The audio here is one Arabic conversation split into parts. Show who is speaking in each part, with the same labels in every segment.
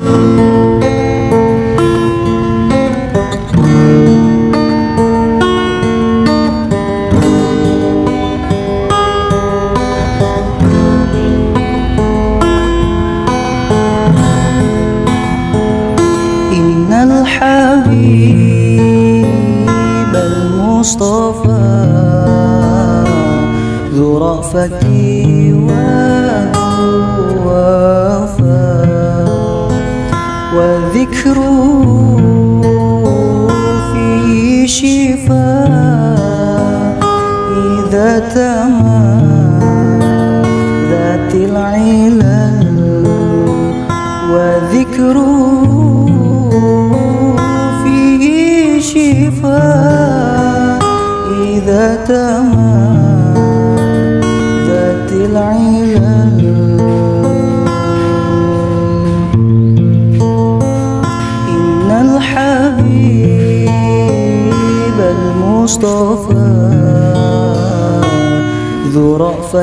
Speaker 1: Música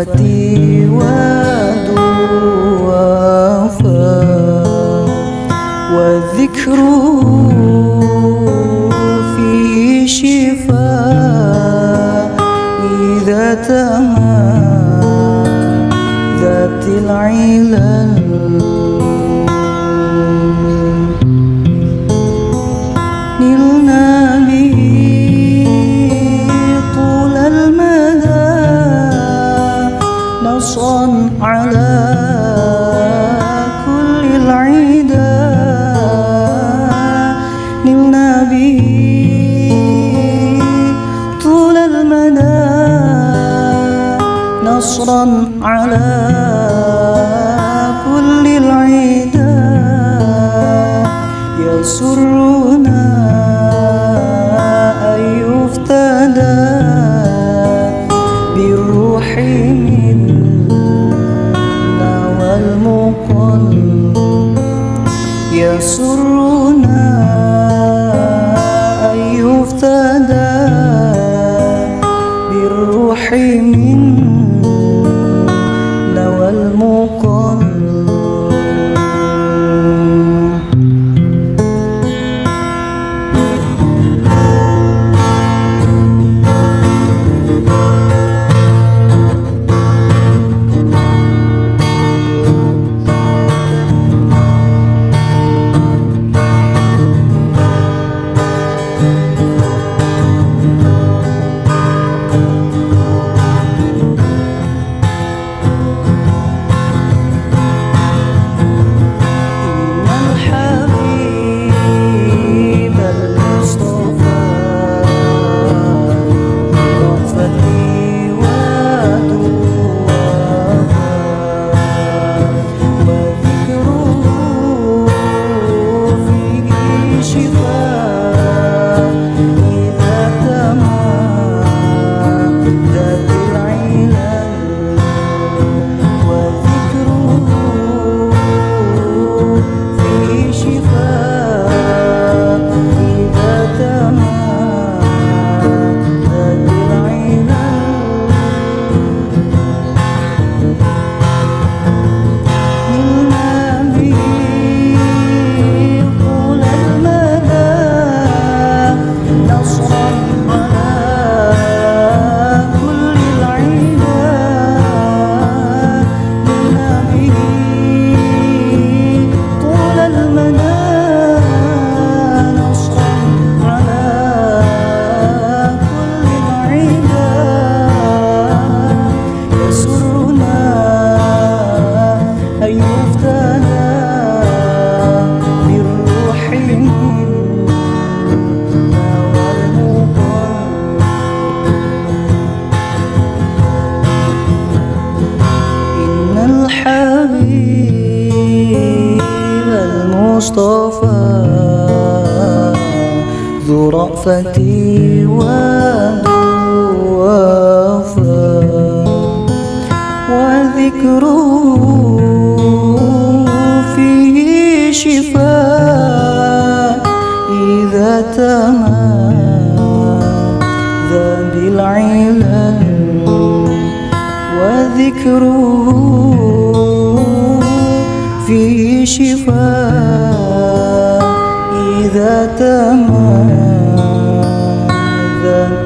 Speaker 1: ذو على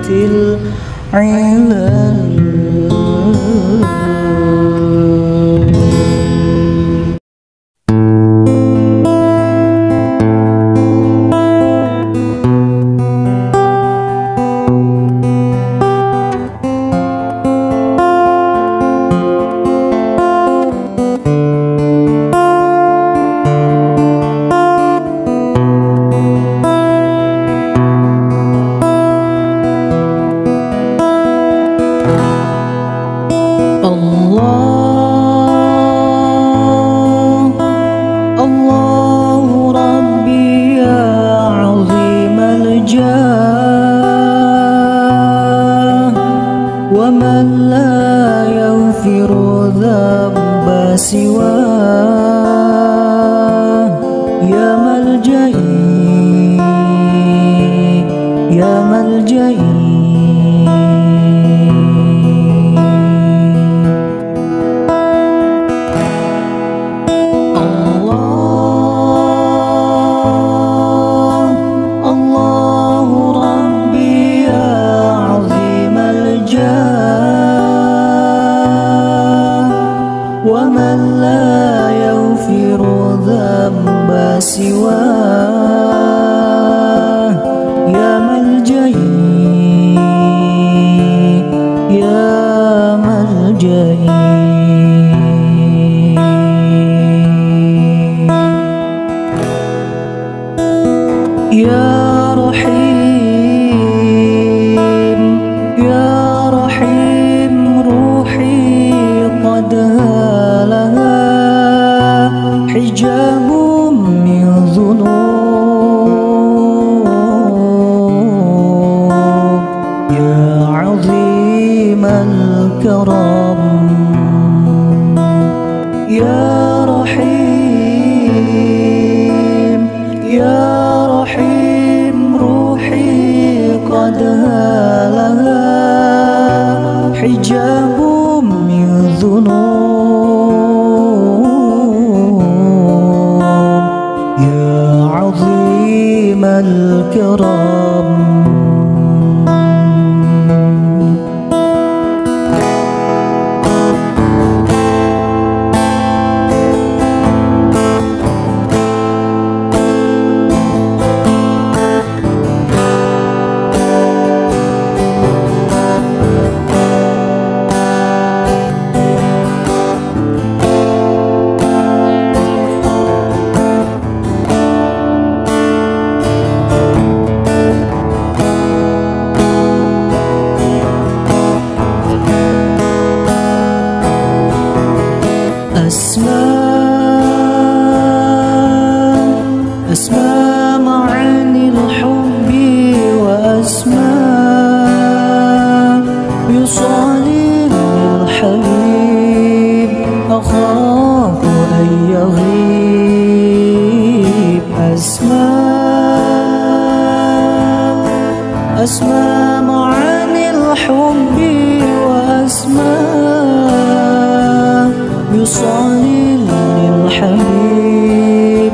Speaker 1: العلل. الحب وأسماء يصلي للحبيب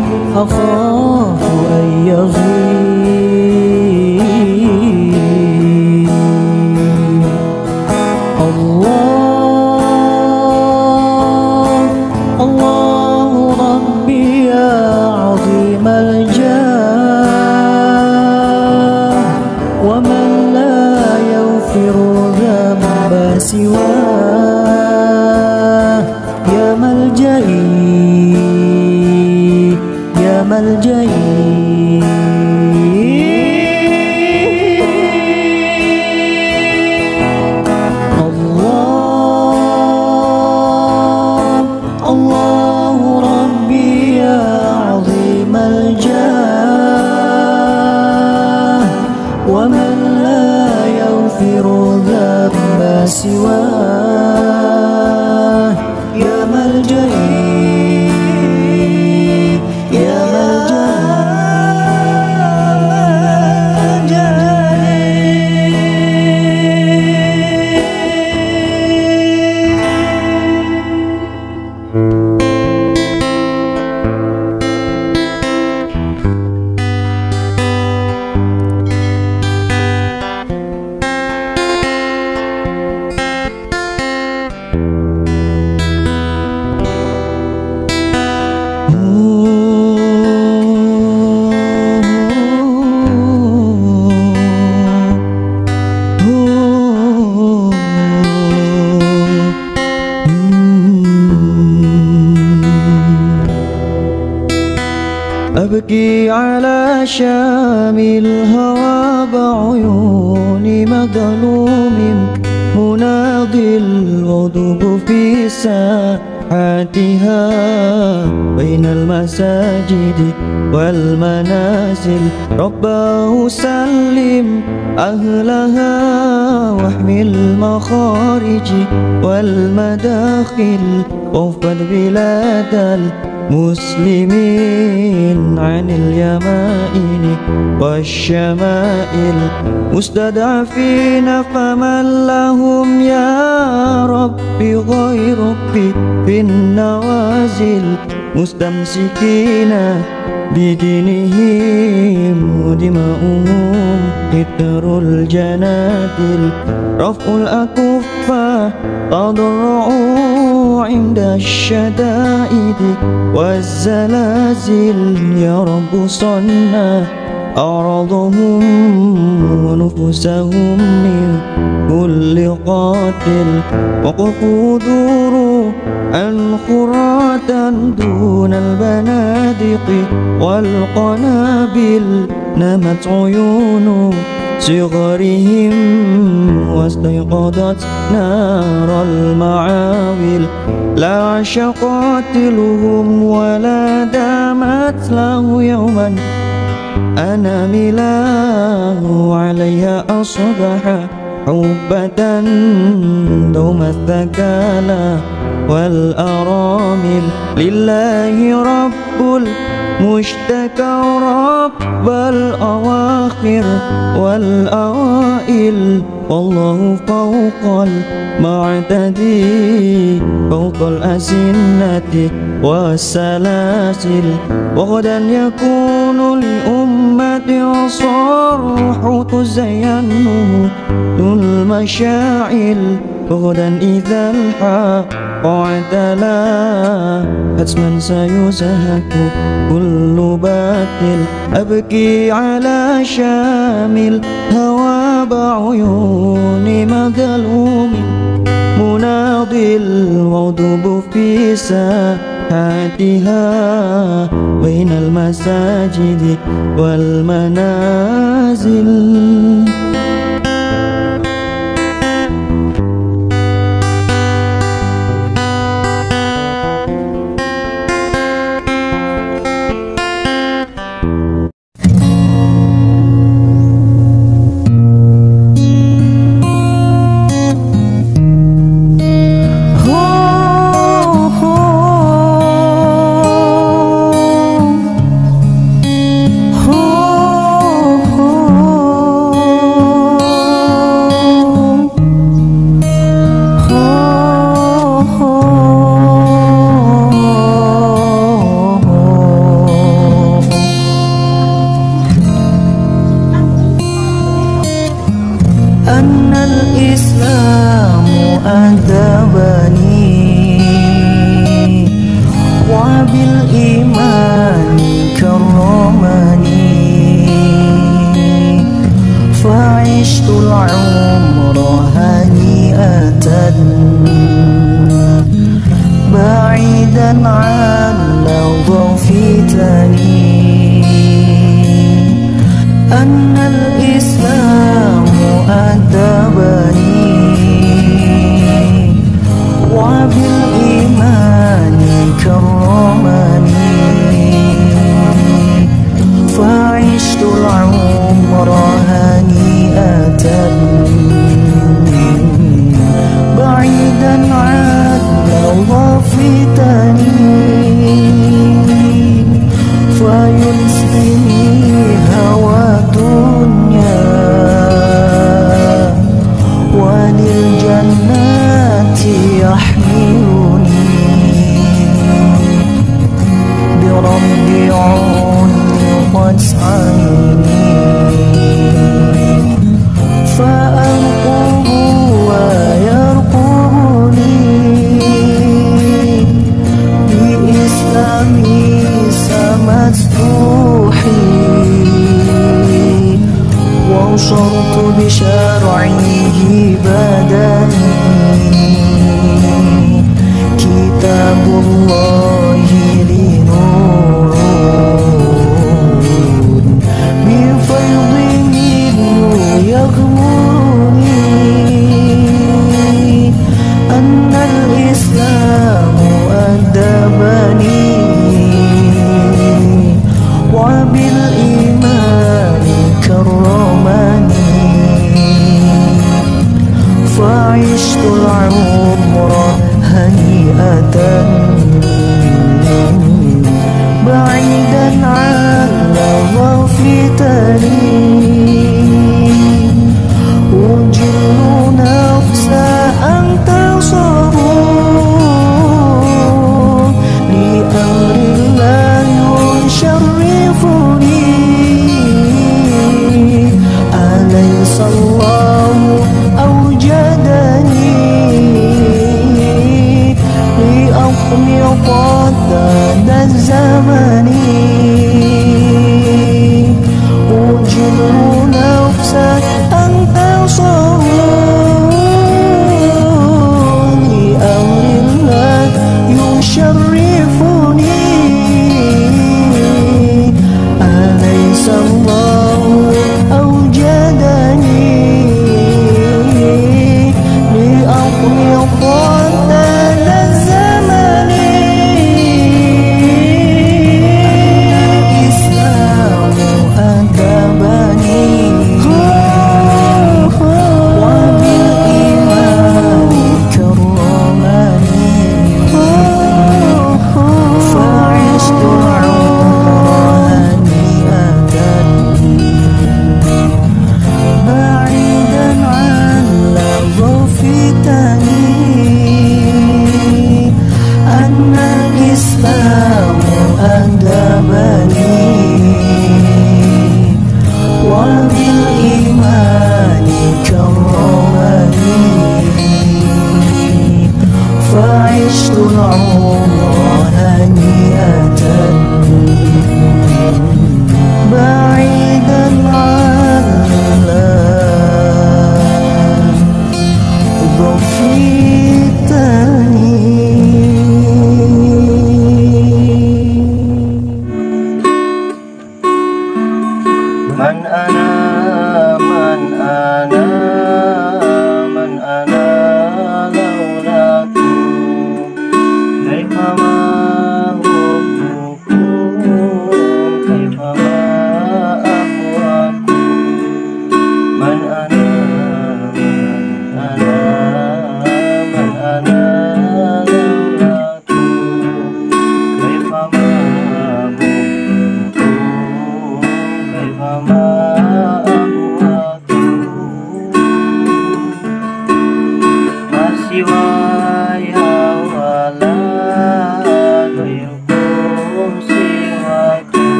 Speaker 2: المساجد والمنازل. رباه سلم أهلها وأحمي المخارج والمداخل. واحفظ بلاد المسلمين عن اليمائن والشمائل مستضعفين فمن لهم يا ربي غيرك في النوازل مستمسكين بدينهم ودماؤهم إثر الجنادل. رفع الأكفة تضرعوا عند الشدائد والزلازل يا رب صنّا أعرضهم ونفوسهم من كل قاتل. وقفوا دوروا عن خراتا دون البنادق والقنابل. نمت عيون صغرهم واستيقظت نار المعاول. لا عاش قاتلهم ولا دامت له يوما. أنا ملاه عليها أصبح حبة دوم الثكالى والأرامل. لله رب المشتكى رب الأواخر والأوائل والله فوق المعتدي فوق الأسنة والسلاسل. وغدا يكون لأمة صرح تزينه المشاعل غدا إذا الحق اعتلى حتما سيزهق كل باطل أبكي على شامل هوى بعيون مظلوم مناضل وضب في ساحاتها بين المساجد والمنازل.
Speaker 1: أن الإسلام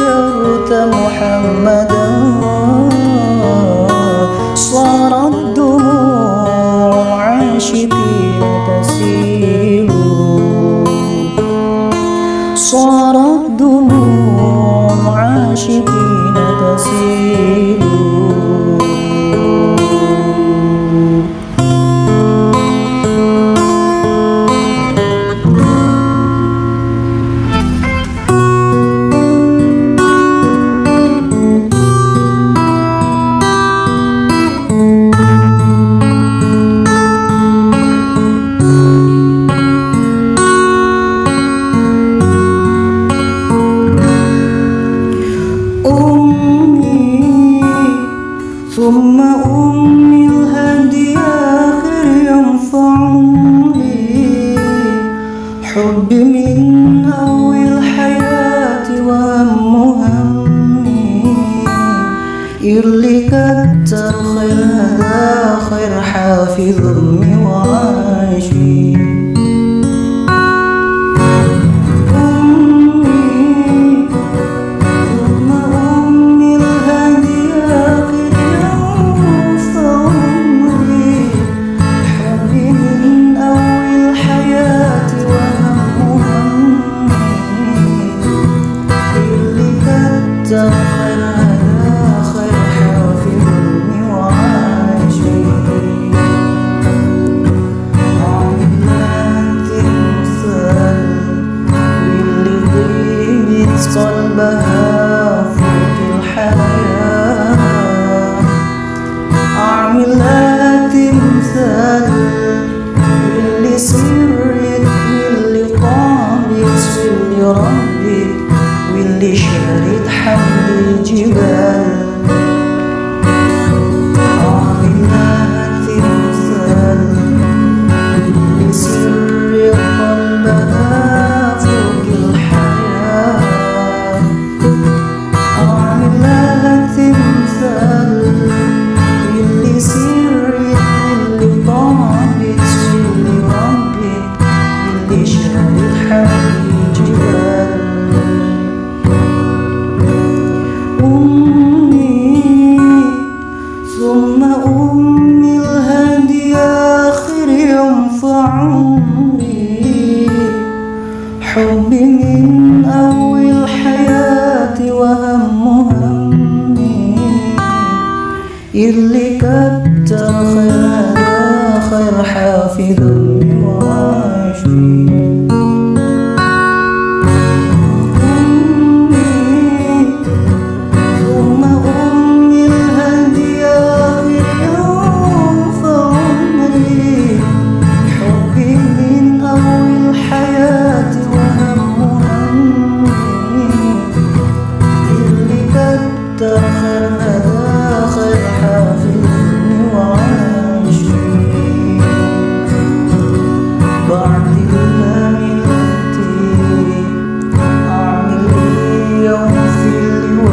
Speaker 3: ذكرت محمدا. صارت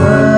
Speaker 4: world.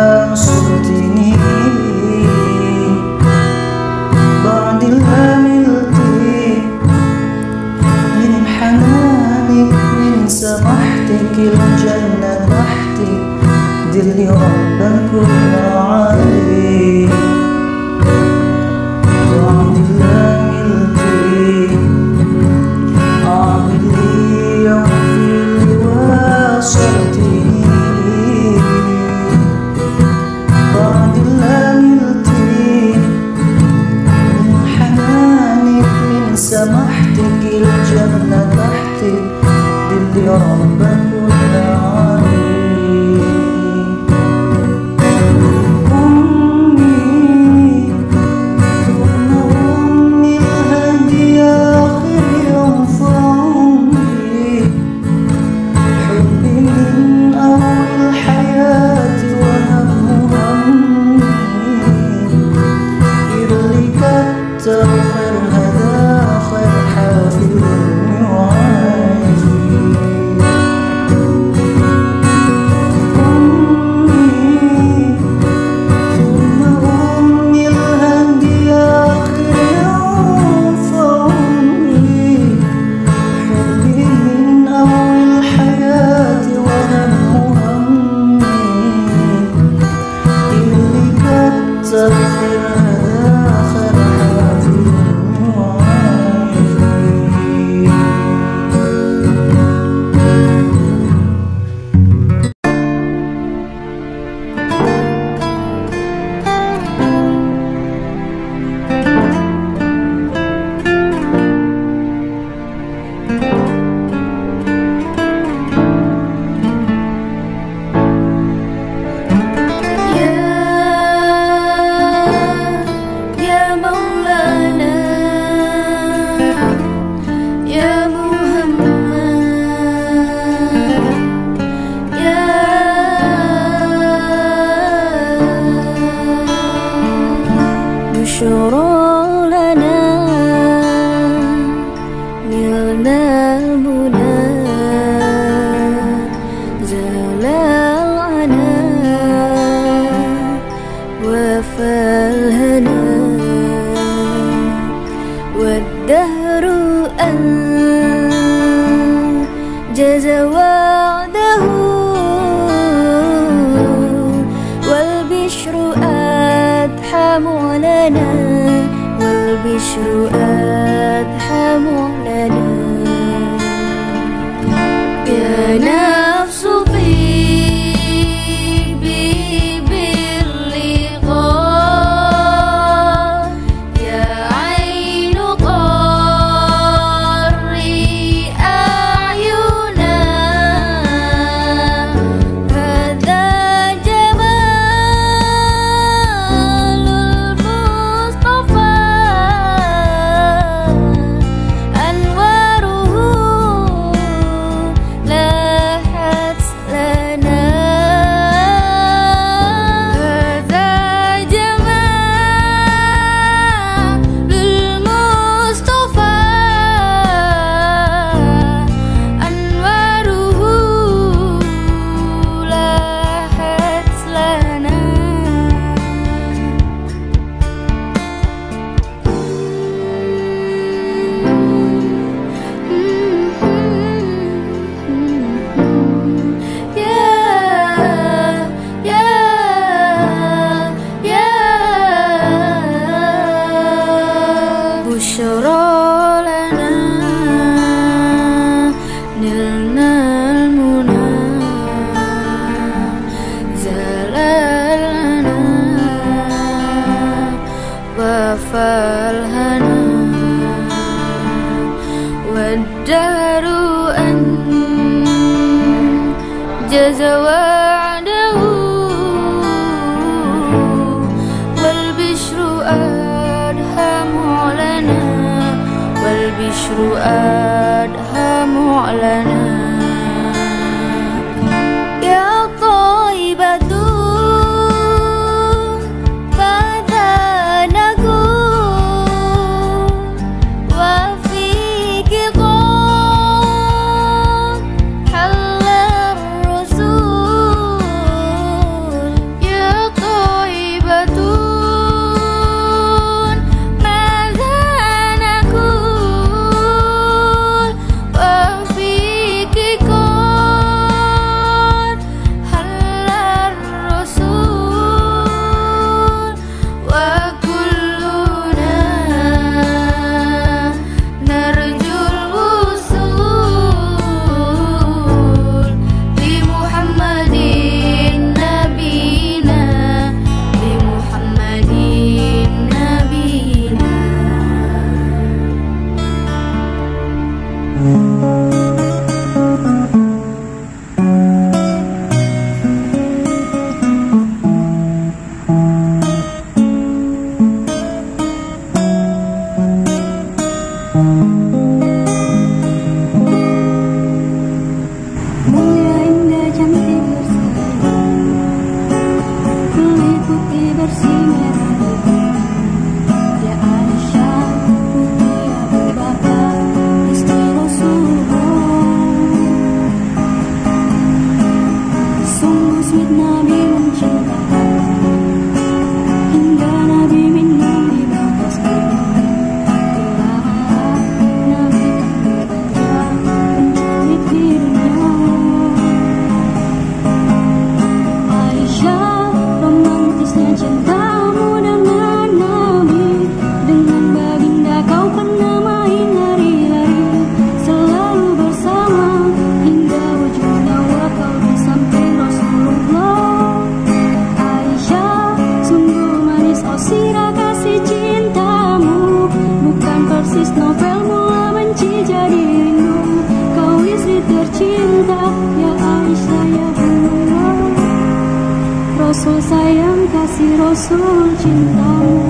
Speaker 4: Rasul sayang kasih Rasul cintamu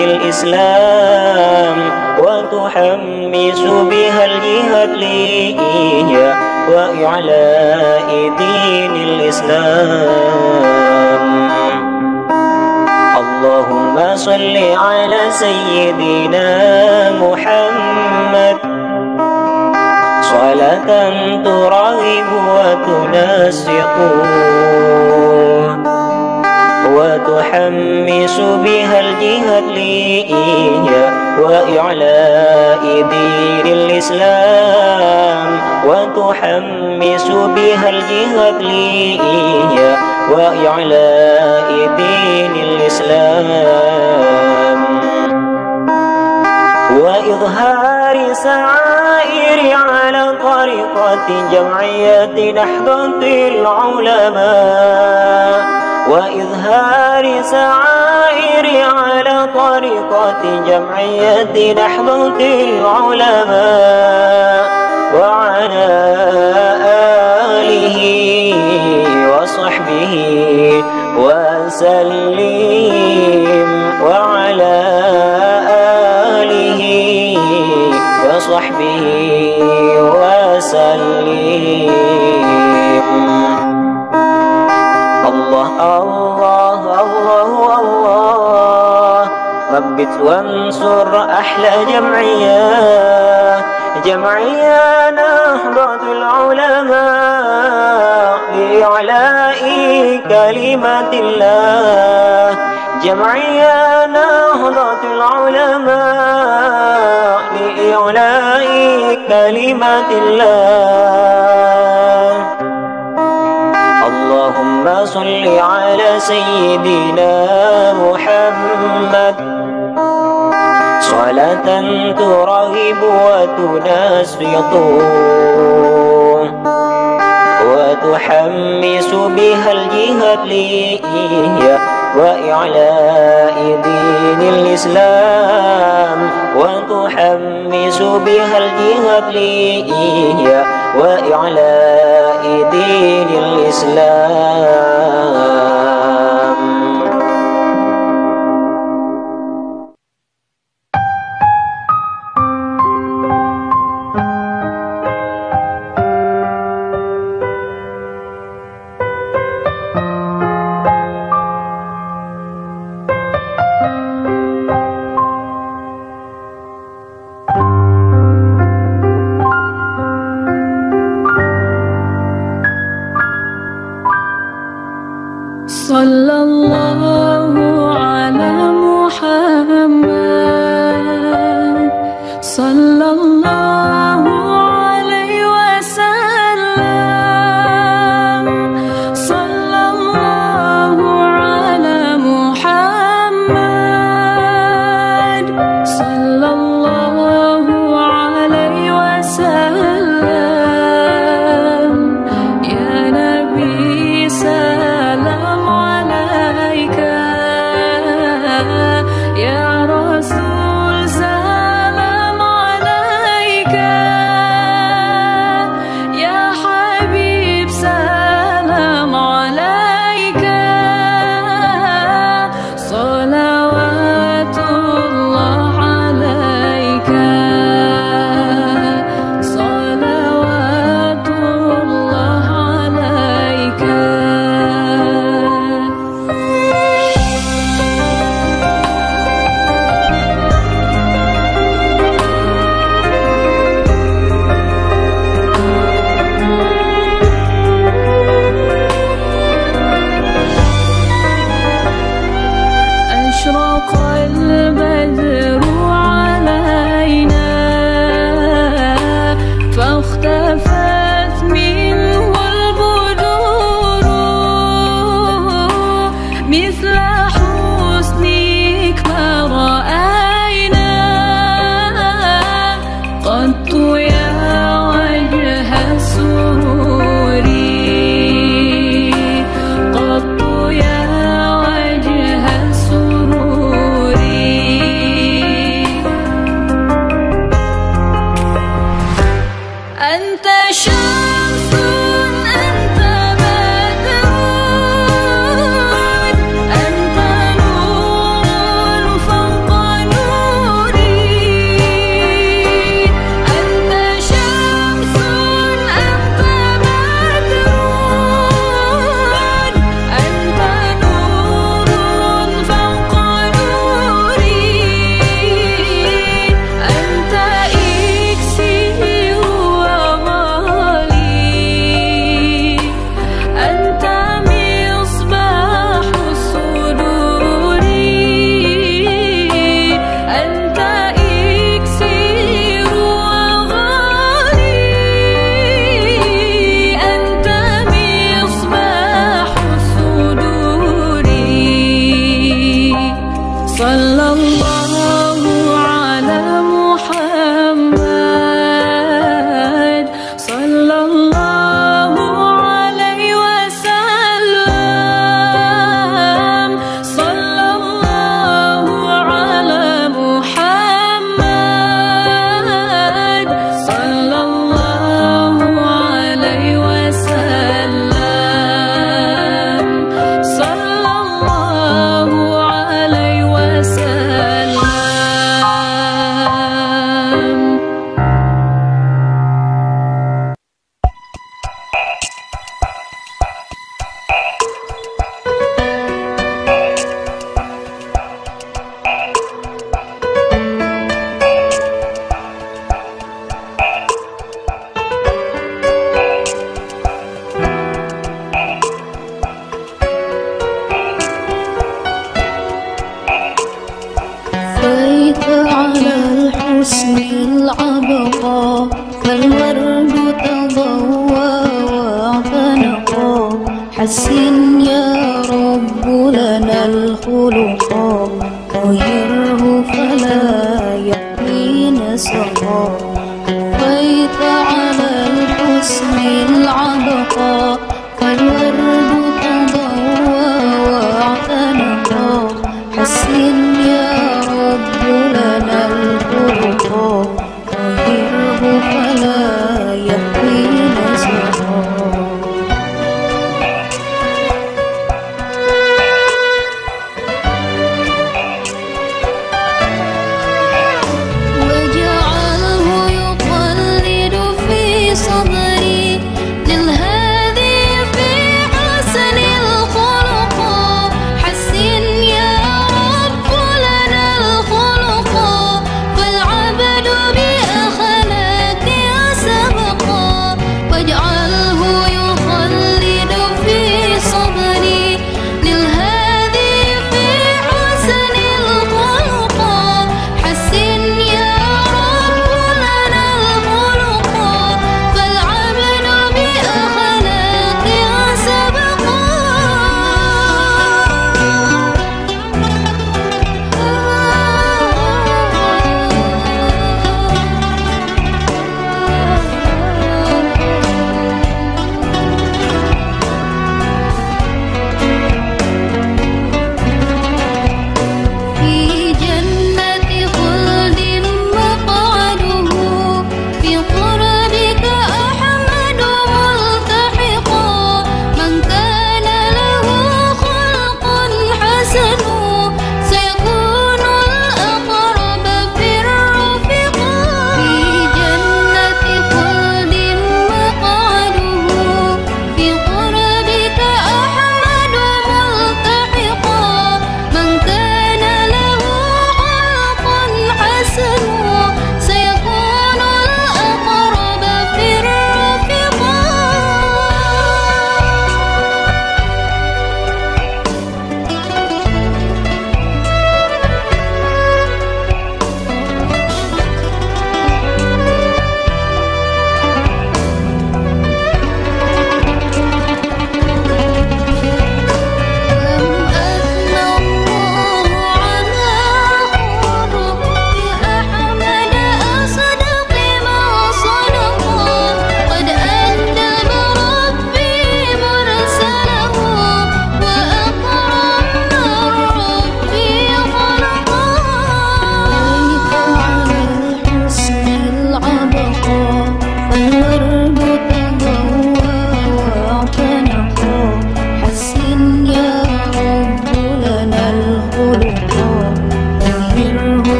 Speaker 5: الإسلام وتحمس بها الجهاد لإيجاء وإعلاء دين الإسلام. اللهم صل على سيدنا محمد. صلاة ترغب وتنسق وتحمس بها الجهاد لإيجاء وإعلاء دين الإسلام. وتحمس بها الجهاد لإيجاء وإعلاء دين الإسلام. وإظهار سعائر على طريقة جمعية نهضة العلماء. وإظهار سعائر على طريقة جمعية نهضة العلماء وعلى آله وصحبه وسلم. الله الله الله الله. ثبت وانصر أحلى جمعية. جمعية نهضة العلماء لإعلاء كلمة الله.
Speaker 6: جمعية نهضة العلماء لإعلاء كلمة الله. اللهم صل على سيدنا محمد. صلاة ترهب وتنسط وتحمس بها الجهاد لإيه وإعلاء دين الإسلام. وتحمس بها الجهاد لإيه وإعلاء دين الإسلام.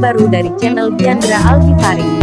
Speaker 7: terbaru dari channel Diandra Alkifari.